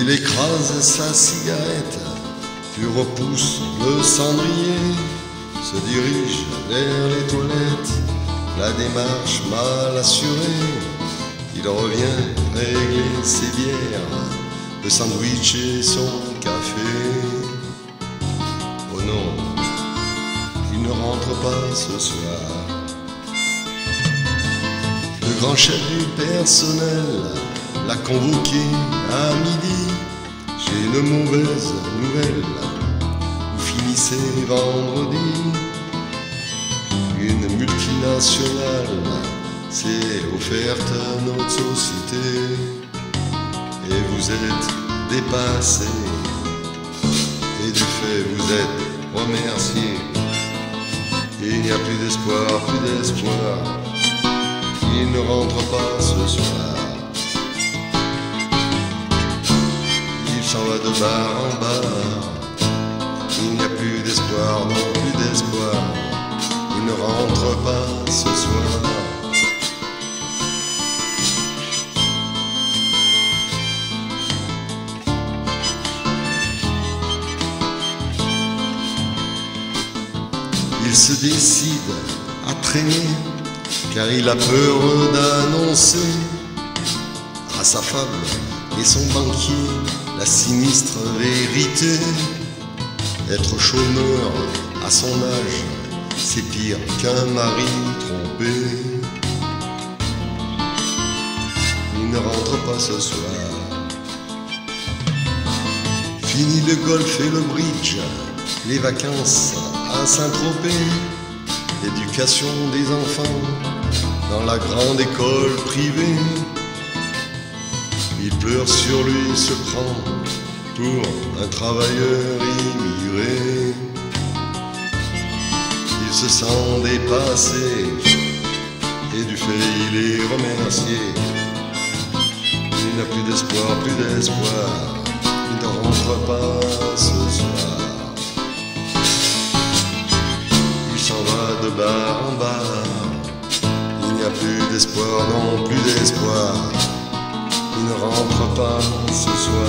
Il écrase sa cigarette, tu repousses le cendrier, se dirige vers les toilettes, la démarche mal assurée. Il revient régler ses bières, le sandwich et son café. Oh non, il ne rentre pas ce soir. Le grand chef du personnel l'a convoqué. J'ai une mauvaise nouvelle. Vous finissez vendredi. Une multinationale s'est offerte à notre société. Et vous êtes dépassé. Et du fait, vous êtes remercié. Il n'y a plus d'espoir, plus d'espoir. Il ne rentre pas ce soir. De bar en bar. Il n'y a plus d'espoir, non plus d'espoir. Il ne rentre pas ce soir. Il se décide à traîner car il a peur d'annoncer à sa femme et son banquier la sinistre vérité. Être chômeur à son âge, c'est pire qu'un mari trompé. Il ne rentre pas ce soir. Fini le golf et le bridge, les vacances à Saint-Tropez, l'éducation des enfants dans la grande école privée. Il pleure sur lui, se prend pour un travailleur immigré. Il se sent dépassé et du fait il est remercié. Il n'a plus d'espoir, plus d'espoir, il ne rentre pas ce soir. Il s'en va de bar en bar. Il n'y a plus d'espoir, non plus d'espoir rentre pas ce soir.